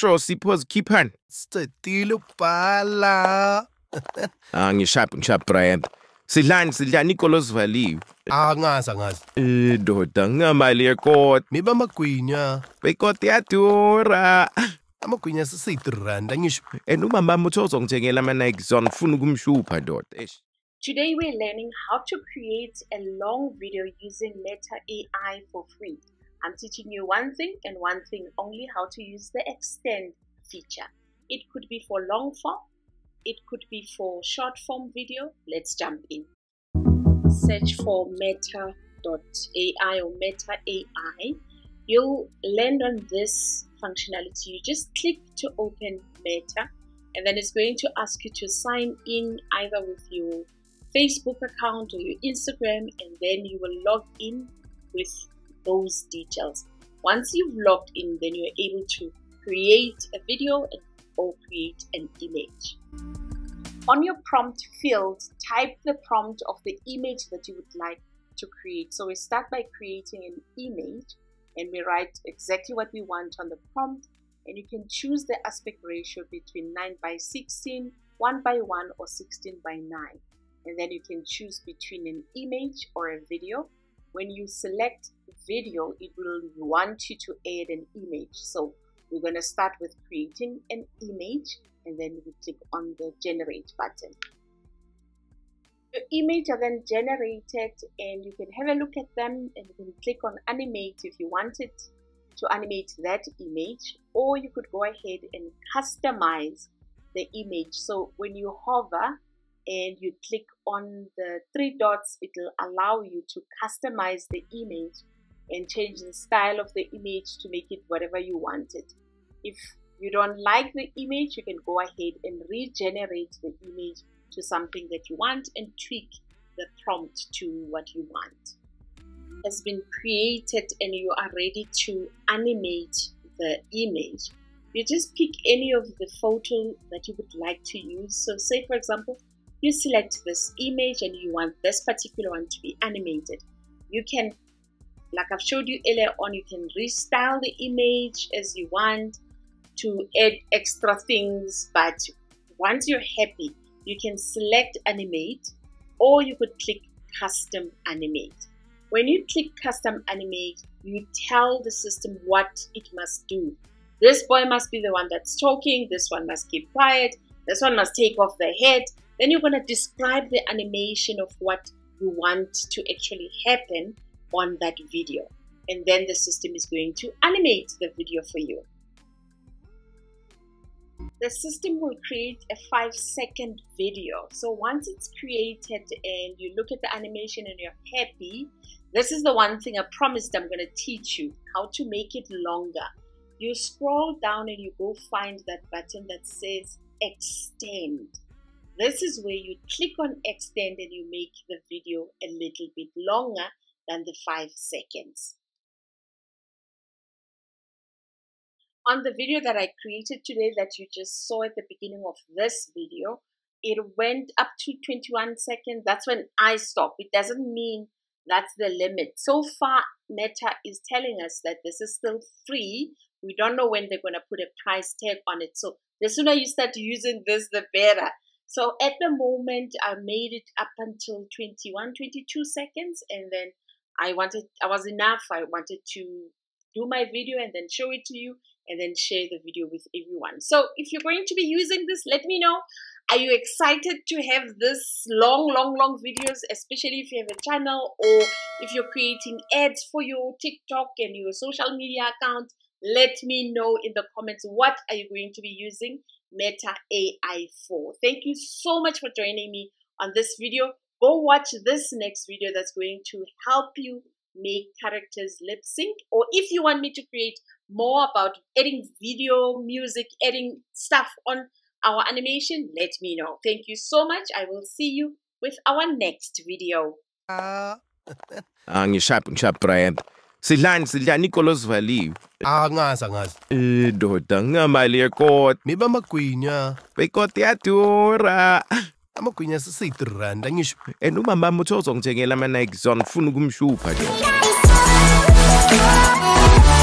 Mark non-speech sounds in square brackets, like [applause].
sure siphoze khiphani sicedile ukubhala ah ngishaphi ngishaphi brian sidlani sidlani ikolo zivaliwe angazi angazi. Eh ndoda ngingamali yekoti miba amagwinya. Bekoti yadura amagwinya sisiyi-three rand angisho and umama wami uthi uzongithengela ama-nike zone ngifuna ukumshupha ndoda eish. Today we're learning how to create a long video using Meta AI for free. I'm teaching you one thing and one thing only how to use the extend feature. It could be for long form, it could be for short form video. Let's jump in. Search for meta.ai or meta AI. You'll land on this functionality. You just click to open Meta and then it's going to ask you to sign in either with your Facebook account or your Instagram, and then you will log in with those details. Once you've logged in, then you're able to create a video or create an image. On your prompt field, type the prompt of the image that you would like to create. So we start by creating an image and we write exactly what we want on the prompt and you can choose the aspect ratio between 9 by 16, 1 by 1 or 16 by 9 and then you can choose between an image or a video. When you select video, it will want you to add an image. So we're going to start with creating an image and then we click on the generate button. The image are then generated and you can have a look at them and you can click on animate if you wanted to animate that image or you could go ahead and customize the image. So when you hover and you click on the three dots, it will allow you to customize the image and change the style of the image to make it whatever you want it. If you don't like the image, you can go ahead and regenerate the image to something that you want and tweak the prompt to what you want. Has been created and you are ready to animate the image. You just pick any of the photo that you would like to use. So, say for example, you select this image and you want this particular one to be animated. You can, like I've showed you earlier on, you can restyle the image as you want to add extra things. But once you're happy, you can select animate or you could click custom animate. When you click custom animate, you tell the system what it must do. This boy must be the one that's talking, this one must keep quiet, this one must take off the head, then you're going to describe the animation of what you want to actually happen on that video. And then the system is going to animate the video for you. The system will create a five second video. So once it's created and you look at the animation and you're happy, this is the one thing I promised I'm going to teach you how to make it longer. You scroll down and you go find that button that says extend. This is where you click on extend and you make the video a little bit longer than the five seconds. On the video that I created today that you just saw at the beginning of this video, it went up to 21 seconds. That's when I stop. It doesn't mean that's the limit. So far, Meta is telling us that this is still free. We don't know when they're going to put a price tag on it. So the sooner you start using this, the better. So at the moment, I made it up until 21, 22 seconds, and then I wanted, I was enough. I wanted to do my video and then show it to you and then share the video with everyone. So if you're going to be using this, let me know. Are you excited to have this long, long, long videos, especially if you have a channel or if you're creating ads for your TikTok and your social media account? Let me know in the comments what are you going to be using Meta AI for. Thank you so much for joining me on this video. Go watch this next video that's going to help you make characters lip sync. Or if you want me to create more about adding video, music, adding stuff on our animation, let me know. Thank you so much. I will see you with our next video. Uh. [laughs] ngishaphi ngishaphi brian sidlani sidlani ikolo zivaliwe angazi angazi. Eh ndoda ngingamali yekoti miba amagwinya bekoti yadura. Amagwinya sisiyi-three rand angisho. And umama wami uthi uzongithengela ama-nike zone ngifuna ukumshupha ndoda Thank you.